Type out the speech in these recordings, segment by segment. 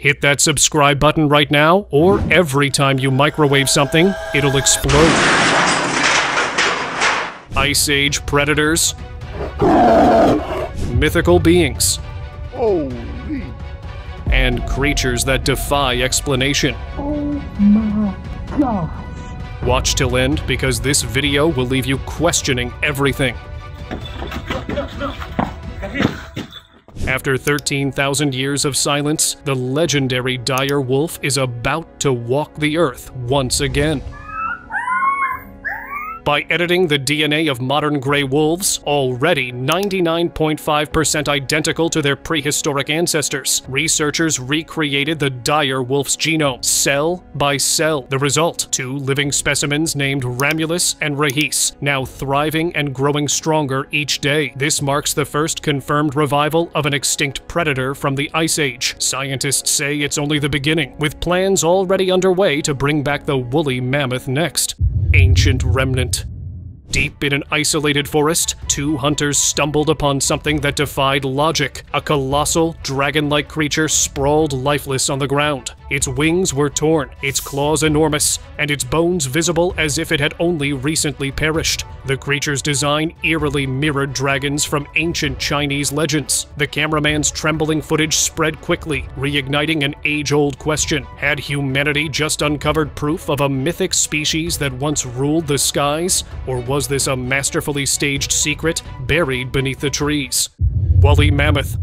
Hit that subscribe button right now, or every time you microwave something, it'll explode. Ice Age predators, mythical beings, Holy. and creatures that defy explanation. Oh my gosh. Watch till end because this video will leave you questioning everything. After 13,000 years of silence, the legendary dire wolf is about to walk the earth once again. By editing the DNA of modern gray wolves, already 99.5% identical to their prehistoric ancestors, researchers recreated the dire wolf's genome, cell by cell. The result two living specimens named Romulus and Remus, now thriving and growing stronger each day. This marks the first confirmed revival of an extinct predator from the Ice Age. Scientists say it's only the beginning, with plans already underway to bring back the woolly mammoth next. Ancient remnant. Deep in an isolated forest, two hunters stumbled upon something that defied logic. A colossal, dragon like creature sprawled lifeless on the ground. Its wings were torn, its claws enormous, and its bones visible as if it had only recently perished. The creature's design eerily mirrored dragons from ancient Chinese legends. The cameraman's trembling footage spread quickly, reigniting an age old question Had humanity just uncovered proof of a mythic species that once ruled the skies? Or was this a masterfully staged secret buried beneath the trees? Woolly Mammoth,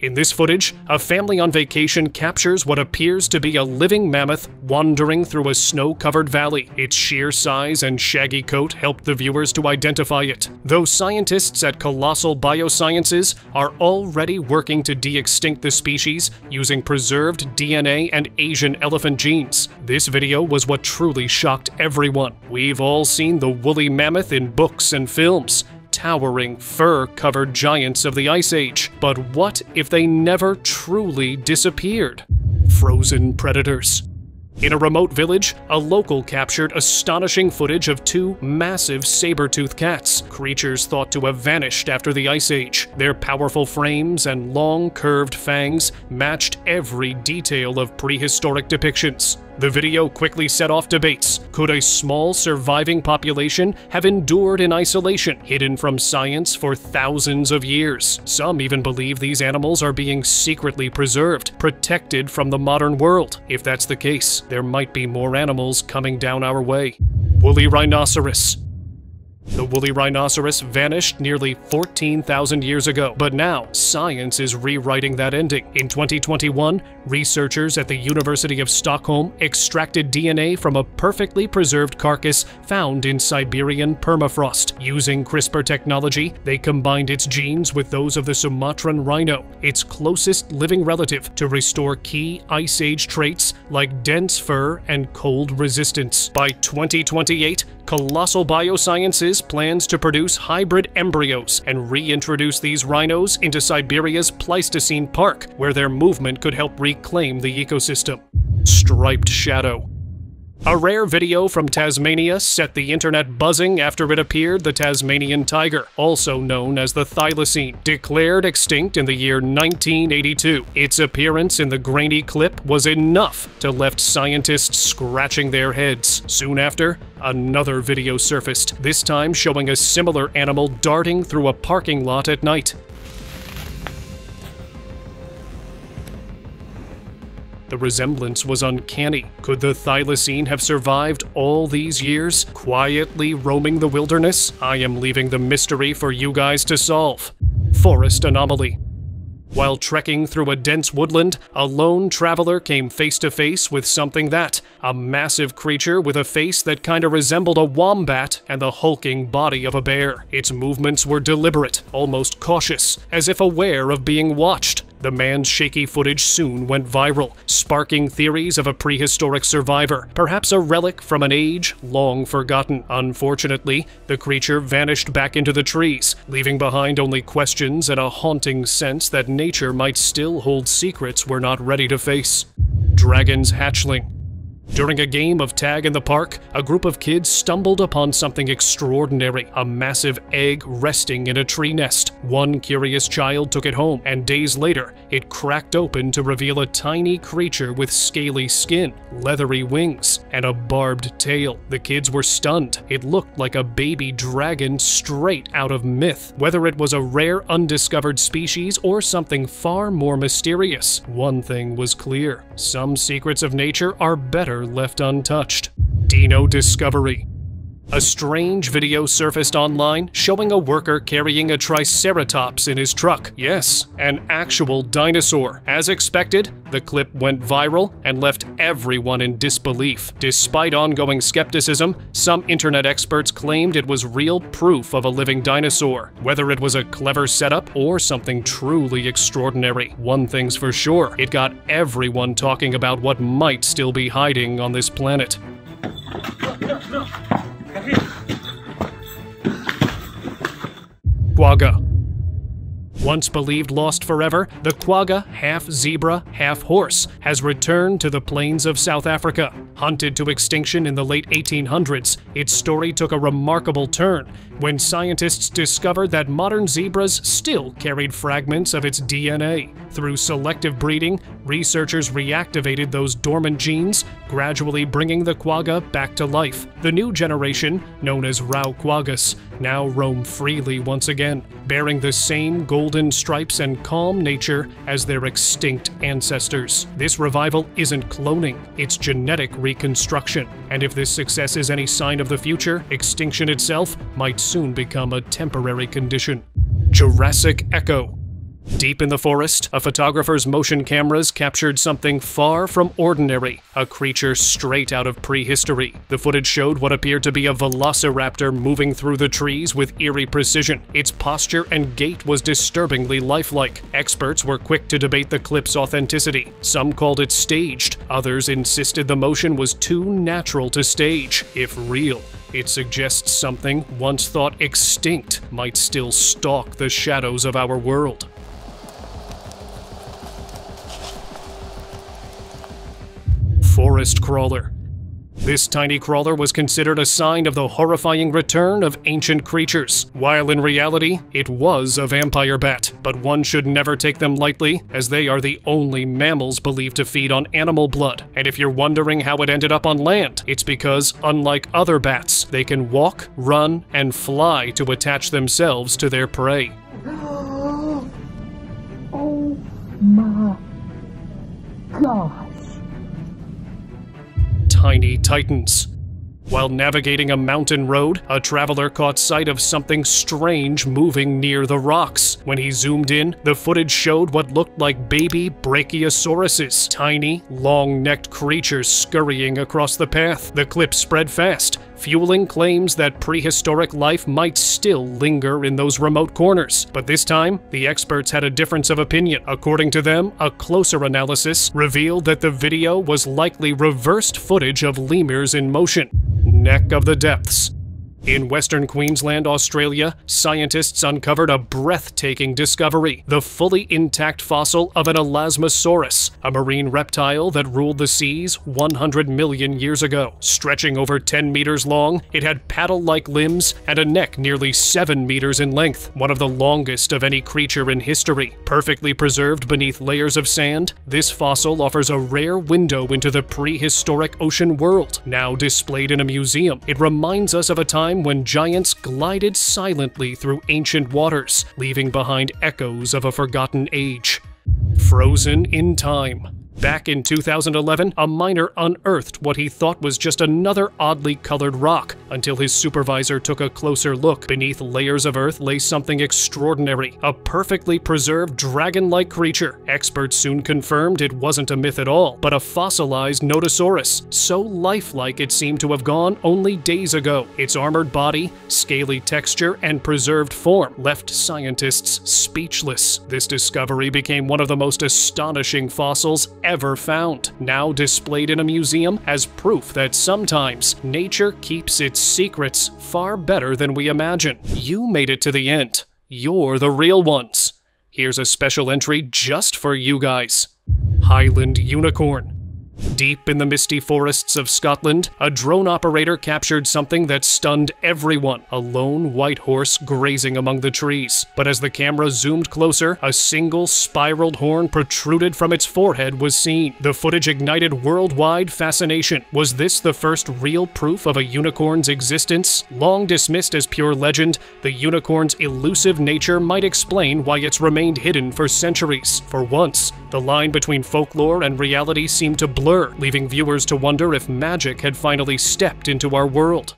in this footage, a family on vacation captures what appears to be a living mammoth wandering through a snow covered valley. Its sheer size and shaggy coat helped the viewers to identify it, though scientists at Colossal Biosciences are already working to de extinct the species using preserved DNA and Asian elephant genes. This video was what truly shocked everyone. We've all seen the woolly mammoth in books and films towering, fur covered giants of the Ice Age. But what if they never truly disappeared? Frozen predators. In a remote village, a local captured astonishing footage of two massive saber-toothed cats, creatures thought to have vanished after the Ice Age. Their powerful frames and long, curved fangs matched every detail of prehistoric depictions. The video quickly set off debates. Could a small surviving population have endured in isolation, hidden from science for thousands of years? Some even believe these animals are being secretly preserved, protected from the modern world. If that's the case, there might be more animals coming down our way. Woolly rhinoceros. The woolly rhinoceros vanished nearly 14,000 years ago, but now science is rewriting that ending. In 2021, researchers at the University of Stockholm extracted DNA from a perfectly preserved carcass found in Siberian permafrost. Using CRISPR technology, they combined its genes with those of the Sumatran rhino, its closest living relative, to restore key Ice Age traits like dense fur and cold resistance. By 2028, Colossal Biosciences plans to produce hybrid embryos and reintroduce these rhinos into Siberia's Pleistocene Park, where their movement could help reclaim the ecosystem. Striped Shadow. A rare video from Tasmania set the internet buzzing after it appeared the Tasmanian tiger, also known as the thylacine, declared extinct in the year 1982. Its appearance in the grainy clip was enough to left scientists scratching their heads. Soon after, another video surfaced, this time showing a similar animal darting through a parking lot at night. The resemblance was uncanny. Could the thylacine have survived all these years, quietly roaming the wilderness? I am leaving the mystery for you guys to solve. Forest Anomaly. While trekking through a dense woodland, a lone traveler came face to face with something that a massive creature with a face that kinda resembled a wombat and the hulking body of a bear. Its movements were deliberate, almost cautious, as if aware of being watched. The man's shaky footage soon went viral, sparking theories of a prehistoric survivor, perhaps a relic from an age long forgotten. Unfortunately, the creature vanished back into the trees, leaving behind only questions and a haunting sense that nature might still hold secrets we're not ready to face. Dragon's hatchling. During a game of tag in the park, a group of kids stumbled upon something extraordinary a massive egg resting in a tree nest. One curious child took it home, and days later, it cracked open to reveal a tiny creature with scaly skin, leathery wings, and a barbed tail. The kids were stunned. It looked like a baby dragon straight out of myth. Whether it was a rare undiscovered species or something far more mysterious, one thing was clear some secrets of nature are better left untouched. Dino Discovery. A strange video surfaced online showing a worker carrying a Triceratops in his truck. Yes, an actual dinosaur. As expected, the clip went viral and left everyone in disbelief. Despite ongoing skepticism, some internet experts claimed it was real proof of a living dinosaur. Whether it was a clever setup or something truly extraordinary, one thing's for sure it got everyone talking about what might still be hiding on this planet. Quagga. Once believed lost forever, the quagga, half zebra, half horse, has returned to the plains of South Africa. Hunted to extinction in the late 1800s, its story took a remarkable turn when scientists discovered that modern zebras still carried fragments of its DNA. Through selective breeding, researchers reactivated those dormant genes, gradually bringing the quagga back to life. The new generation, known as Rau quaggas, now roam freely once again, bearing the same golden stripes and calm nature as their extinct ancestors. This revival isn't cloning, it's genetic reconstruction. And if this success is any sign of the future, extinction itself might soon become a temporary condition. Jurassic Echo Deep in the forest, a photographer's motion cameras captured something far from ordinary, a creature straight out of prehistory. The footage showed what appeared to be a velociraptor moving through the trees with eerie precision. Its posture and gait was disturbingly lifelike. Experts were quick to debate the clip's authenticity. Some called it staged, others insisted the motion was too natural to stage, if real. It suggests something once thought extinct might still stalk the shadows of our world. forest crawler. This tiny crawler was considered a sign of the horrifying return of ancient creatures, while in reality, it was a vampire bat. But one should never take them lightly, as they are the only mammals believed to feed on animal blood. And if you're wondering how it ended up on land, it's because, unlike other bats, they can walk, run, and fly to attach themselves to their prey. Oh my god tiny titans. While navigating a mountain road, a traveler caught sight of something strange moving near the rocks. When he zoomed in, the footage showed what looked like baby brachiosauruses, tiny, long-necked creatures scurrying across the path. The clip spread fast, fueling claims that prehistoric life might still linger in those remote corners. But this time, the experts had a difference of opinion. According to them, a closer analysis revealed that the video was likely reversed footage of lemurs in motion. Neck of the Depths. In western Queensland, Australia, scientists uncovered a breathtaking discovery the fully intact fossil of an Elasmosaurus, a marine reptile that ruled the seas 100 million years ago. Stretching over 10 meters long, it had paddle like limbs and a neck nearly 7 meters in length, one of the longest of any creature in history. Perfectly preserved beneath layers of sand, this fossil offers a rare window into the prehistoric ocean world. Now displayed in a museum, it reminds us of a time time when giants glided silently through ancient waters, leaving behind echoes of a forgotten age. Frozen in time. Back in 2011, a miner unearthed what he thought was just another oddly colored rock until his supervisor took a closer look. Beneath layers of earth lay something extraordinary, a perfectly preserved dragon-like creature. Experts soon confirmed it wasn't a myth at all, but a fossilized Nodosaurus, so lifelike it seemed to have gone only days ago. Its armored body, scaly texture, and preserved form left scientists speechless. This discovery became one of the most astonishing fossils ever found, now displayed in a museum as proof that sometimes nature keeps its secrets far better than we imagine. You made it to the end. You're the real ones. Here's a special entry just for you guys Highland Unicorn. Deep in the misty forests of Scotland, a drone operator captured something that stunned everyone a lone white horse grazing among the trees. But as the camera zoomed closer, a single spiraled horn protruded from its forehead was seen. The footage ignited worldwide fascination. Was this the first real proof of a unicorn's existence? Long dismissed as pure legend, the unicorn's elusive nature might explain why it's remained hidden for centuries. For once, the line between folklore and reality seemed to blur, leaving viewers to wonder if magic had finally stepped into our world.